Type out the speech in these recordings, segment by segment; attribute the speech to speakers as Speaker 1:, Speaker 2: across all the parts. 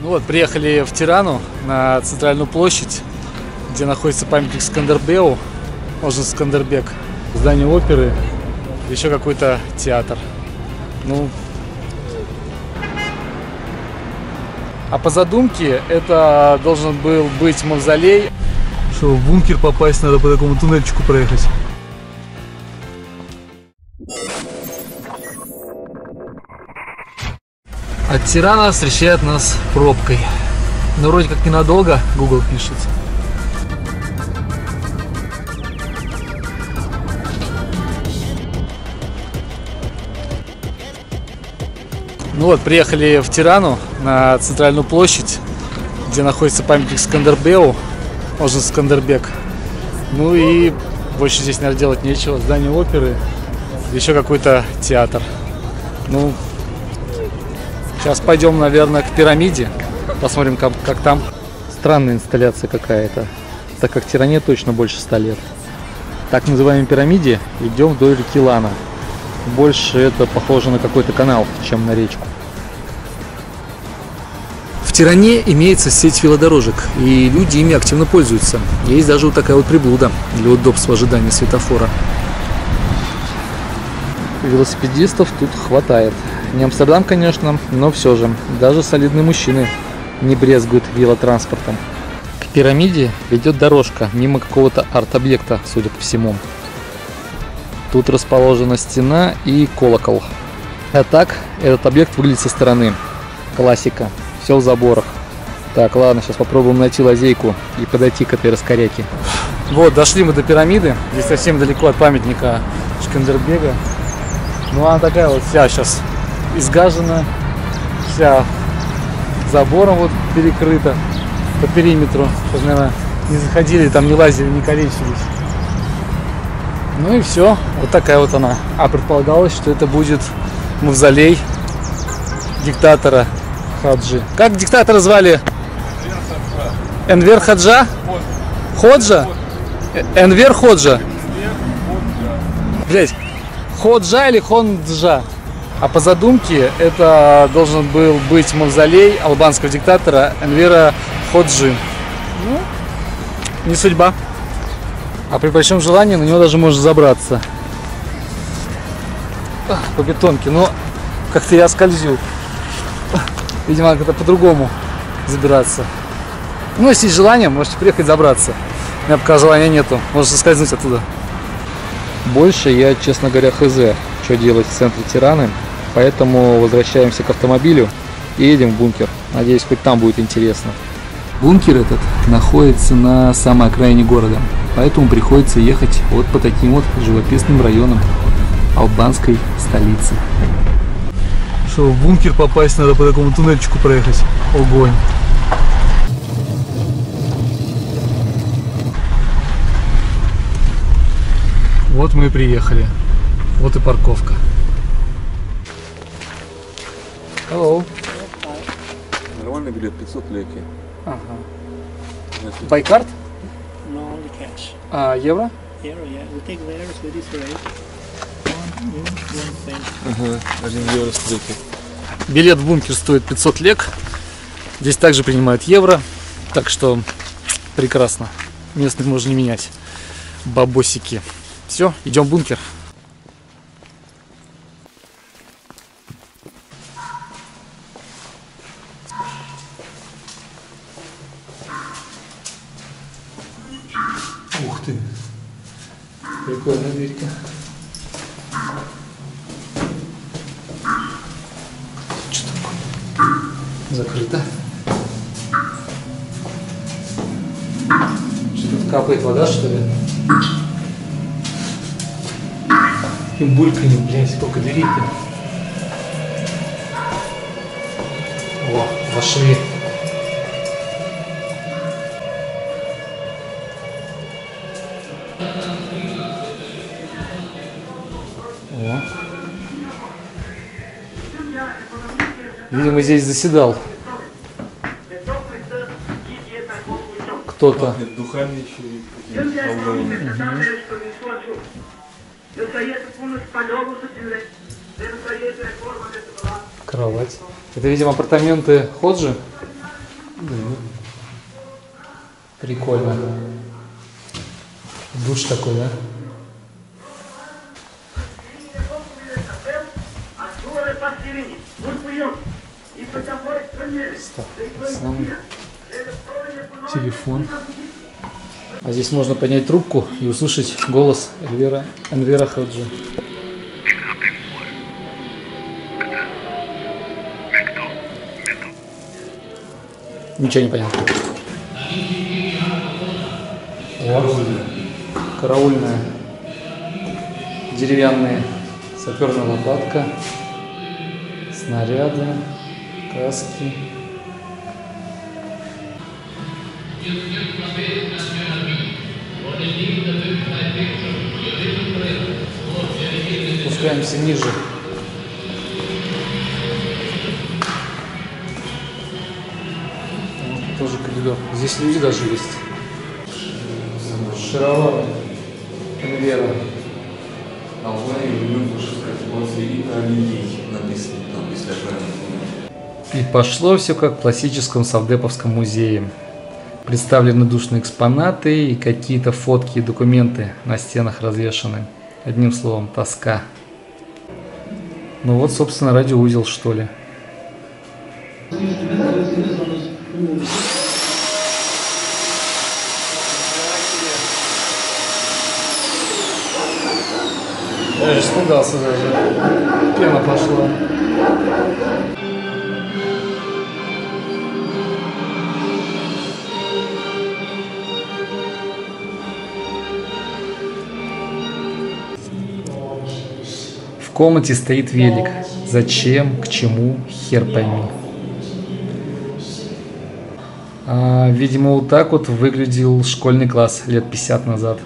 Speaker 1: Ну вот, приехали в Тирану на центральную площадь, где находится памятник Скандербеу, можно Скандербек, здание оперы, еще какой-то театр. Ну, а по задумке это должен был быть мавзолей.
Speaker 2: Что, в бункер попасть надо по такому туннельчику проехать. Тирана встречает нас пробкой. Но вроде как ненадолго, Google пишет.
Speaker 1: Ну вот, приехали в Тирану на центральную площадь, где находится памятник Скандербеу, можно Скандербек. Ну и больше здесь, наверное, делать нечего. Здание оперы, еще какой-то театр. Ну, сейчас пойдем, наверное, к пирамиде, посмотрим, как, как там.
Speaker 2: Странная инсталляция какая-то, так как Тиране точно больше 100 лет. Так называемой пирамиде идем вдоль реки Лана. Больше это похоже на какой-то канал, чем на речку.
Speaker 1: В Тиране имеется сеть велодорожек, и люди ими активно пользуются. Есть даже вот такая вот приблуда для удобства ожидания светофора.
Speaker 2: Велосипедистов тут хватает. Не Амстердам, конечно, но все же. Даже солидные мужчины не брезгуют велотранспортом. К пирамиде ведет дорожка мимо какого-то арт-объекта, судя по всему. Тут расположена стена и колокол. А так, этот объект выглядит со стороны. Классика. Все в заборах. Так, ладно, сейчас попробуем найти лазейку и подойти к этой раскоряке.
Speaker 1: Вот, дошли мы до пирамиды. Здесь совсем далеко от памятника Шкандербега. Ну, она такая вот вся сейчас изгажена, вся забором вот перекрыта по периметру, чтобы, наверное, не заходили, там не лазили, не калечились. Ну и все, вот такая вот она. А предполагалось, что это будет мавзолей диктатора Хаджи. Как диктатора звали? Энвер Хаджа? Ходжа? Энвер Ходжа? Блять, Ходжа или Хонджа? А по задумке это должен был быть мавзолей албанского диктатора Энвера Ходжи. Ну, не судьба. А при большом желании на него даже можно забраться. По бетонке, но как-то я скользю. Видимо, как-то по-другому забираться. Ну, если есть желание, можете приехать забраться. У меня пока желания нету. Можно соскользнуть оттуда.
Speaker 2: Больше я, честно говоря, хз, что делать в центре Тираны. Поэтому возвращаемся к автомобилю и едем в бункер. Надеюсь, хоть там будет интересно. Бункер этот находится на самой окраине города, поэтому приходится ехать вот по таким вот живописным районам албанской столицы. Что, в бункер попасть надо по такому туннельчику проехать? Огонь!
Speaker 1: Вот мы и приехали. Вот и парковка. Hello.
Speaker 3: Нормальный билет 500 леки.
Speaker 1: Ага. Байкарт?
Speaker 4: No, only cash.
Speaker 1: А, евро?
Speaker 4: Euro, yeah. We take there, so this rate.
Speaker 3: Ага, 1 евро с леки.
Speaker 1: Билет в бункер стоит 500 лек. Здесь также принимают евро. Так что прекрасно. Местных можно не менять. Бабосики. Все, идем в бункер.
Speaker 2: Ух ты! Прикольная дверька. Что такое? Закрыто. Что тут капает вода, что ли? Каким бульканем, блядь, сколько дверей-то. О, вошли. О. Видимо, здесь заседал кто-то.
Speaker 3: Духами еще алкоголем.
Speaker 1: Кровать. Это, видимо, апартаменты Ходжи? Прикольно. Душ такой, да? Стоп. Телефон. А здесь можно поднять трубку и услышать голос Эльвира, Энвера Хаджи. Ничего не понятно. Вот. Караульная. Деревянная саперная лопатка. Снаряды. Каски. Спускаемся ниже. Вот тоже коридор. Здесь люди даже есть. Шаровары. Вера.
Speaker 3: А и помню.
Speaker 1: И пошло все как в классическом Савдеповском музее. Представлены душные экспонаты и какие-то фотки и документы на стенах развешаны. Одним словом, тоска. Ну вот, собственно, радиоузел, что ли. Я же испугался даже. Пена пошла. Комнате стоит велик. Зачем, к чему, хер пойми. А, видимо, вот так вот выглядел школьный класс лет 50 назад.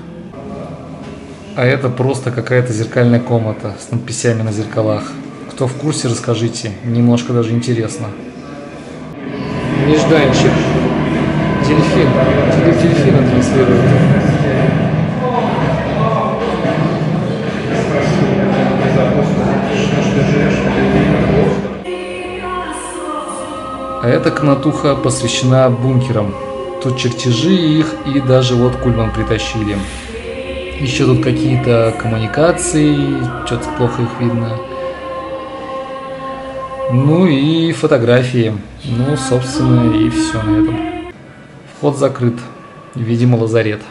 Speaker 1: А это просто какая-то зеркальная комната с надписями на зеркалах. Кто в курсе, расскажите. Немножко даже интересно. Нежданчик. Дельфин. Тебе дельфина А эта комнатуха посвящена бункерам. Тут чертежи их и даже вот Кульман притащили. Еще тут какие-то коммуникации, что-то плохо их видно. Ну и фотографии. Ну, собственно, и все на этом. Вход закрыт. Видимо, лазарет.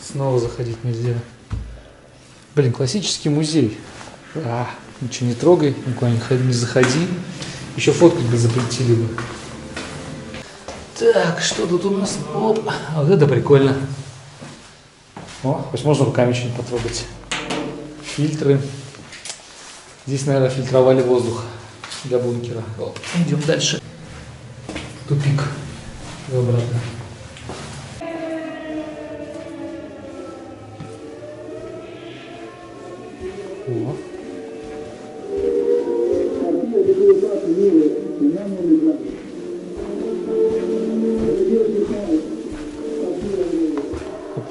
Speaker 1: Снова заходить нельзя. Блин, классический музей. А, ничего не трогай, никуда не, ходи- не заходи. Еще фоткать бы запретили бы. Так, что тут у нас? Оп, вот это прикольно. О, хоть можно руками что-нибудь потрогать. Фильтры. Здесь, наверное, фильтровали воздух для бункера. О, идем дальше. Тупик. И обратно. О.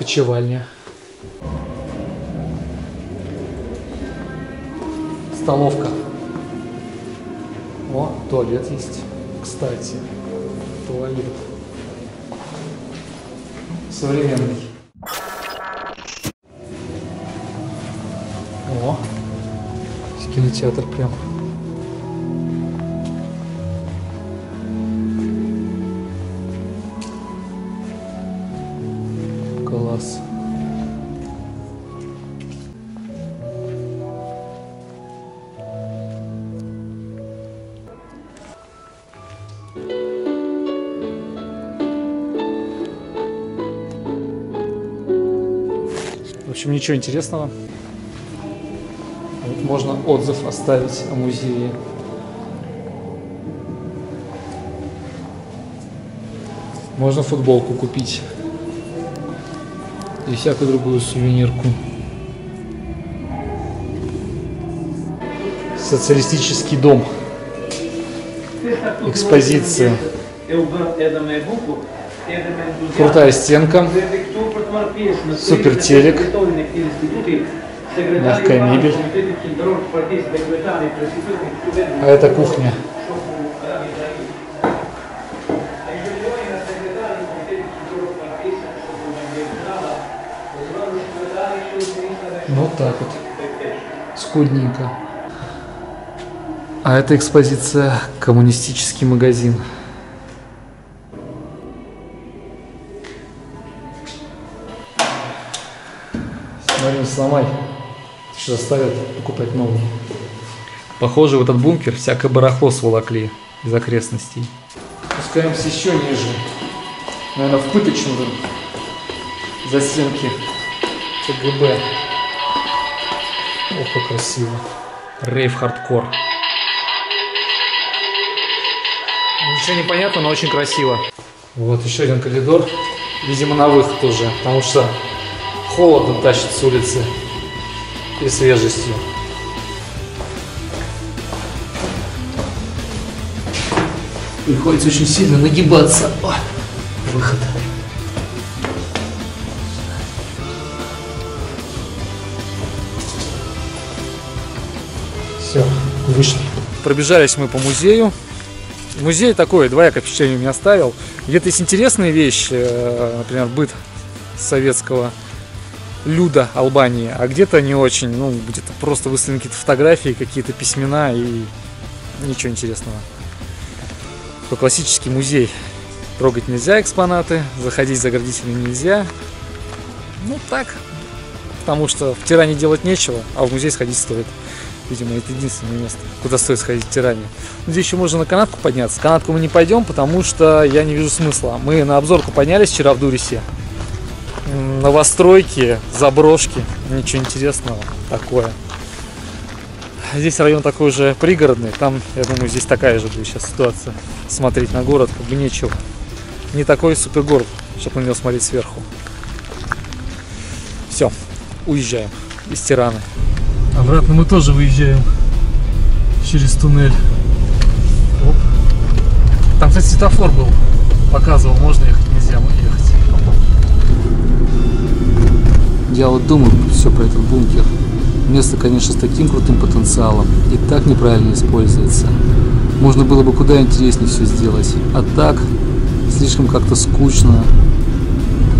Speaker 1: Опочивальня. Столовка. О, туалет есть. Кстати, туалет. Современный. О, кинотеатр прям. Общем, ничего интересного. Вот можно отзыв оставить о музее. Можно футболку купить. И всякую другую сувенирку. Социалистический дом. Экспозиция. Крутая стенка. Супер телек. Мягкая мебель. А это кухня. Ну вот так вот. Скудненько. А это экспозиция «Коммунистический магазин». Смотри, сломай. Что заставят покупать новый. Похоже, в этот бункер всякое барахло сволокли из окрестностей. Спускаемся еще ниже. Наверное, в пыточную за стенки КГБ. Ох, как красиво. Рейв хардкор. Ничего не понятно, но очень красиво. Вот еще один коридор. Видимо, на выход уже, потому что холодно тащит с улицы и свежестью. Приходится очень сильно нагибаться. О, выход. Все, вышли. Пробежались мы по музею. Музей такой, двоякое впечатление меня оставил. Где-то есть интересные вещи, э, например, быт советского люда Албании, а где-то не очень, ну, где-то просто выставлены какие-то фотографии, какие-то письмена и ничего интересного. Такой классический музей. Трогать нельзя экспонаты, заходить заградительно нельзя. Ну так, потому что в Тиране делать нечего, а в музей сходить стоит. Видимо, это единственное место, куда стоит сходить в Тиране. Здесь еще можно на канатку подняться. Канатку мы не пойдем, потому что я не вижу смысла. Мы на обзорку поднялись вчера в Дурисе. Новостройки, заброшки, ничего интересного такое. Здесь район такой уже пригородный, там, я думаю, здесь такая же будет сейчас ситуация. Смотреть на город как бы нечего. Не такой супер город, чтобы на него смотреть сверху. Все, уезжаем из Тираны. Обратно мы тоже выезжаем через туннель. Оп. Там, кстати, светофор был. Показывал, можно ехать, нельзя ехать. Я вот думаю все про этот бункер. Место, конечно, с таким крутым потенциалом и так неправильно используется. Можно было бы куда интереснее все сделать. А так, слишком как-то скучно.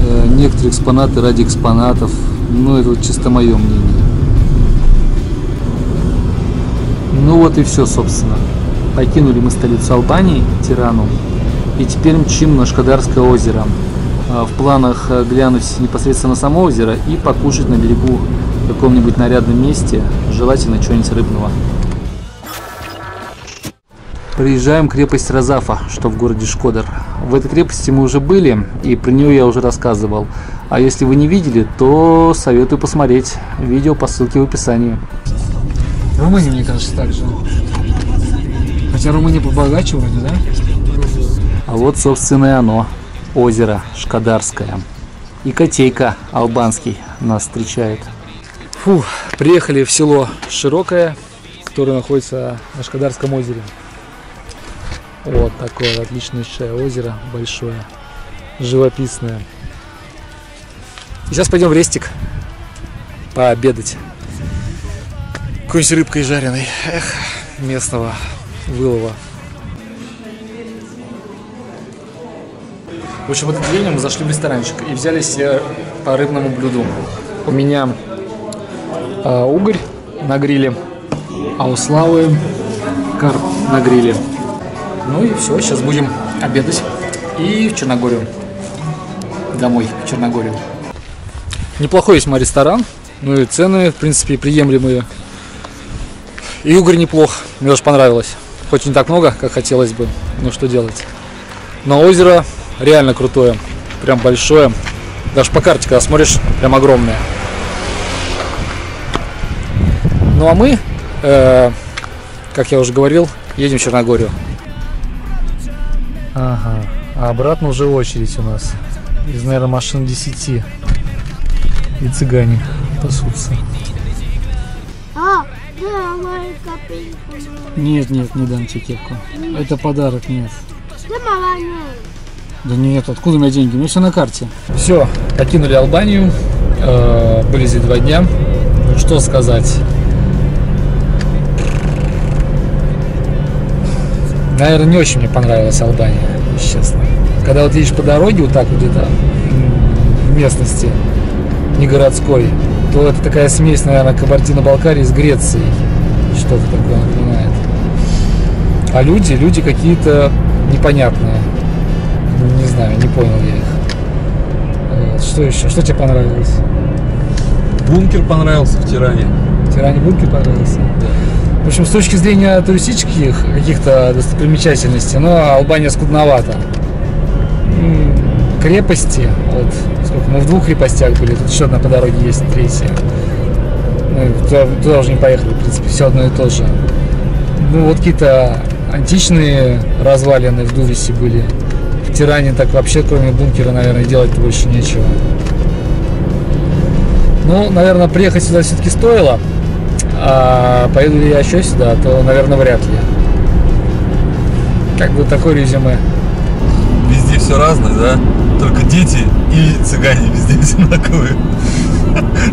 Speaker 1: Э, некоторые экспонаты ради экспонатов. Ну, это вот чисто мое мнение. Ну вот и все, собственно. Покинули мы столицу Албании, Тирану, и теперь мчим на Шкадарское озеро. А, В планах э, глянуть непосредственно само озеро и покушать на берегу в каком-нибудь нарядном месте, желательно чего-нибудь рыбного. Приезжаем в крепость Розафа, что в городе Шкодар. В этой крепости мы уже были, и про нее я уже рассказывал. А если вы не видели, то советую посмотреть видео по ссылке в описании. Румыния, мне кажется, так же. Хотя Румыния побогаче вроде, да? А вот, собственно, и оно. Озеро Шкадарское. И котейка албанский нас встречает. Фу, приехали в село Широкое, которое находится на Шкадарском озере. Вот такое отличнейшее озеро, большое, живописное. И сейчас пойдем в рестик пообедать. Какой-нибудь рыбкой жареной. Эх, местного вылова. В общем, в этот день мы зашли в ресторанчик и взяли себе по рыбному блюду. У меня а, угорь на гриле, а у Славы карп на гриле. Ну и все, сейчас будем обедать и в Черногорию. Домой, в Черногорию. Неплохой весьма ресторан, ну и цены, в принципе, приемлемые. И угорь неплох, мне даже понравилось. Хоть не так много, как хотелось бы, но что делать. Но озеро реально крутое, прям большое. Даже по карте, когда смотришь, прям огромное. Ну а мы, э, как я уже говорил, едем в Черногорию. Ага, а обратно уже очередь у нас. Из, наверное, машин 10. И цыгане пасутся.
Speaker 5: А, давай копейку.
Speaker 1: Нет, нет, не дам тебе кепку. Это подарок, нет.
Speaker 5: Ты молодец.
Speaker 1: Да нет, откуда у меня деньги? У меня все на карте. Все, покинули Албанию. э, Были здесь два дня. Что сказать? наверное, не очень мне понравилась Албания, честно. Когда вот едешь по дороге вот так вот где-то в местности, не городской, то это такая смесь, наверное, Кабардино-Балкарии с Грецией. Что-то такое напоминает. А люди, люди какие-то непонятные. Не знаю, не понял я их. Вот, Что еще? Что тебе понравилось?
Speaker 3: Бункер понравился в Тиране.
Speaker 1: Тиране бункер понравился? В общем, с точки зрения туристических каких-то достопримечательностей, но Албания скудновата. Крепости, вот сколько мы в двух крепостях были, тут еще одна по дороге есть, третья. Мы туда, туда уже не поехали, в принципе, все одно и то же. Ну, вот какие-то античные развалины в Дурисе были. В Тиране так вообще, кроме бункера, наверное, делать-то больше нечего. Ну, наверное, приехать сюда все-таки стоило. А поеду ли я еще сюда, то, наверное, вряд ли. Как бы такое резюме.
Speaker 3: Везде все разное, да? Только дети и цыгане везде одинаковые.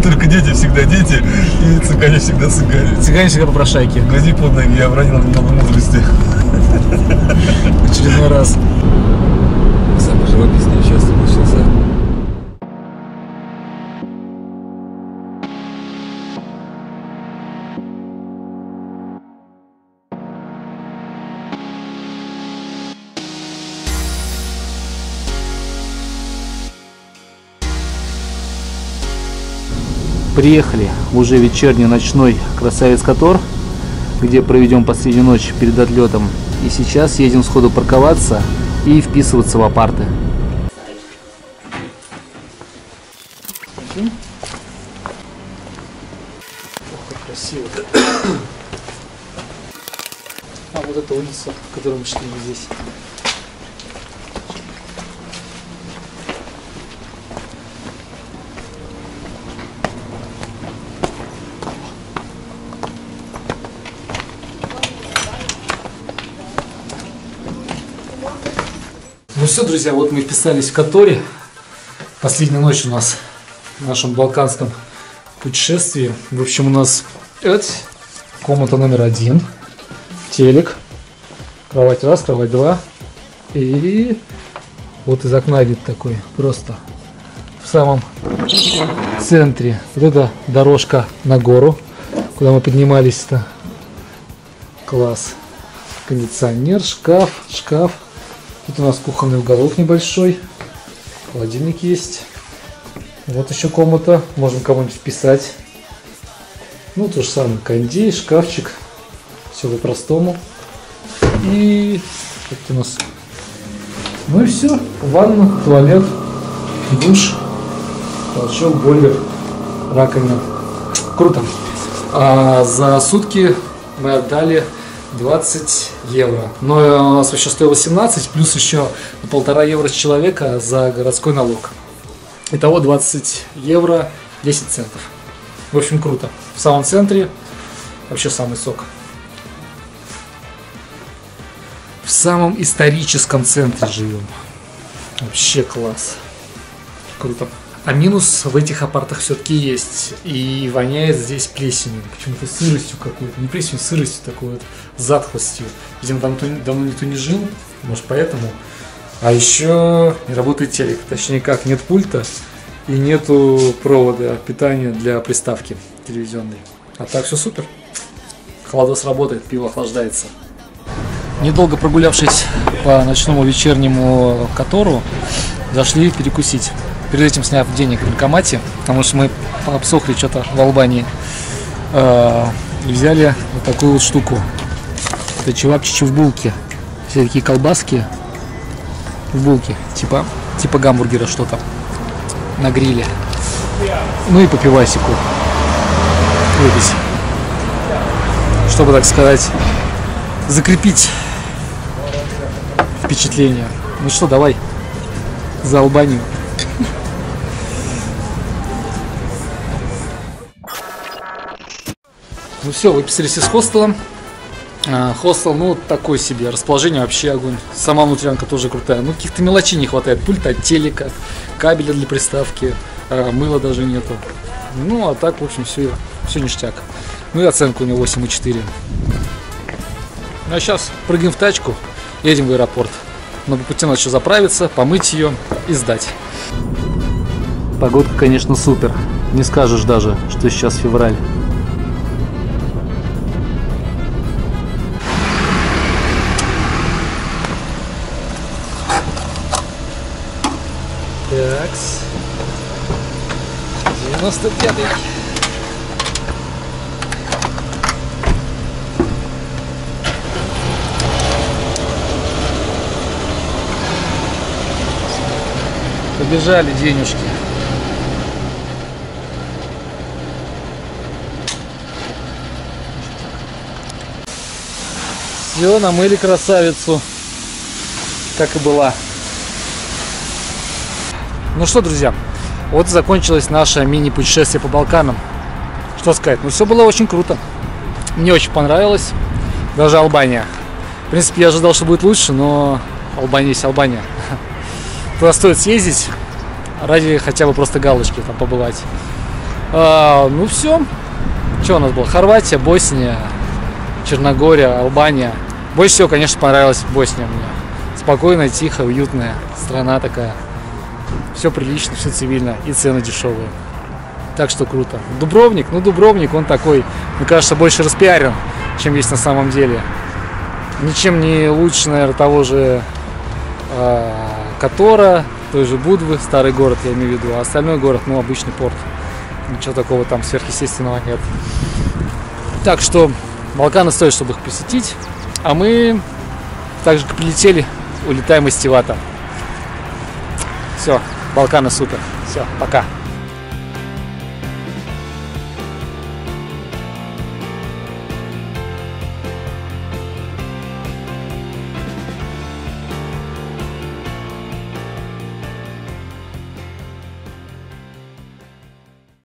Speaker 3: Только дети всегда дети, и цыгане всегда цыгане.
Speaker 1: Цыгане всегда попрошайки.
Speaker 3: Гляди под ноги, я обронил немного мудрости.
Speaker 1: Очередной раз.
Speaker 3: Самый живописный участок начался.
Speaker 6: Приехали в уже вечерний ночной красавец Котор, где проведем последнюю ночь перед отлетом. И сейчас едем сходу парковаться и вписываться в апарты.
Speaker 1: Красиво. А в которой мы шли здесь. Ну все, друзья, вот мы вписались в Которе. Последняя ночь у нас в нашем балканском путешествии. В общем, у нас это комната номер один, телек, кровать раз, кровать два. И вот из окна вид такой, просто в самом центре. Вот эта дорожка на гору, куда мы поднимались-то. Класс. Кондиционер, шкаф, шкаф. Тут у нас кухонный уголок небольшой. Холодильник есть. Вот еще комната. Можем кого-нибудь вписать. Ну, то же самое. Кондей, шкафчик. Все по-простому. И тут у нас? Ну и все. Ванна, туалет, душ, толчок, бойлер, раковина. Круто. А за сутки мы отдали 20 евро. Но у нас вообще стоило 17, плюс еще полтора евро с человека за городской налог. Итого 20 евро 10 центов. В общем, круто. В самом центре вообще самый сок. Самом историческом центре живем. Вообще класс. Круто. А минус в этих апартах все-таки есть. И воняет здесь плесенью. Почему-то сыростью какой-то. Не плесенью, сыростью такой вот. Затхлостью. Видимо, там давно никто не жил. Может, поэтому. А еще не работает телек. Точнее как, нет пульта и нету провода питания для приставки телевизионной. А так все супер. Холодос работает, пиво охлаждается. Недолго прогулявшись по ночному вечернему Котору, зашли перекусить. Перед этим сняв денег в банкомате, потому что мы обсохли что-то в Албании, э, и взяли вот такую вот штуку. Это чевапчичи в булке. Все такие колбаски в булке, типа, типа гамбургера что-то на гриле. Ну и по пивасику. Выпить. Чтобы, так сказать, закрепить впечатление. Ну что, давай за Албанию. Ну все, выписались из хостела. А, Хостел, ну, такой себе. Расположение вообще огонь. Сама внутрянка тоже крутая. Ну, каких-то мелочей не хватает. Пульта от телека, кабеля для приставки, а, мыла даже нету. Ну, а так, в общем, все, все ништяк. Ну и оценка у него 8,4. Ну а сейчас прыгаем в тачку едем в аэропорт. Но по пути надо еще заправиться, помыть ее и сдать. Погодка, конечно, супер. Не скажешь даже, что сейчас февраль. Такс. 95-й. Побежали денежки. Все, намыли красавицу, как и была. Ну что, друзья, вот закончилось наше мини-путешествие по Балканам. Что сказать, ну все было очень круто. Мне очень понравилось. Даже Албания. В принципе, я ожидал, что будет лучше, но Албания есть Албания. Туда стоит съездить, ради хотя бы просто галочки там побывать. А, ну все. Что у нас было? Хорватия, Босния, Черногория, Албания. Больше всего, конечно, понравилась Босния мне. Спокойная, тихая, уютная страна такая. Все прилично, все цивильно и цены дешевые. Так что круто. Дубровник, ну Дубровник, он такой, мне кажется, больше распиарен, чем есть на самом деле. Ничем не лучше, наверное, того же э, Котора, той же Будвы, старый город, я имею в виду, а остальной город, ну, обычный порт. Ничего такого там сверхъестественного нет. Так что Балканы стоит, чтобы их посетить. А мы так же как прилетели, улетаем из Тивата. Все, Балканы супер. Все, пока.